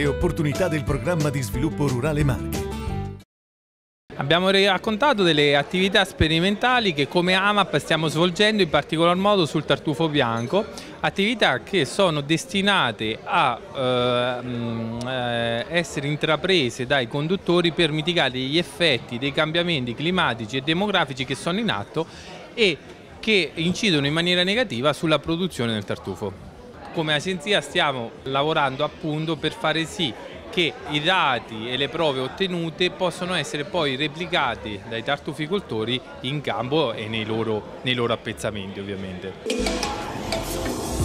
Le opportunità del programma di sviluppo rurale Marche. Abbiamo raccontato delle attività sperimentali che come AMAP stiamo svolgendo in particolar modo sul tartufo bianco, attività che sono destinate a eh, eh, essere intraprese dai conduttori per mitigare gli effetti dei cambiamenti climatici e demografici che sono in atto e che incidono in maniera negativa sulla produzione del tartufo. Come agenzia stiamo lavorando appunto per fare sì che i dati e le prove ottenute possono essere poi replicati dai tartuficoltori in campo e nei loro, nei loro appezzamenti ovviamente.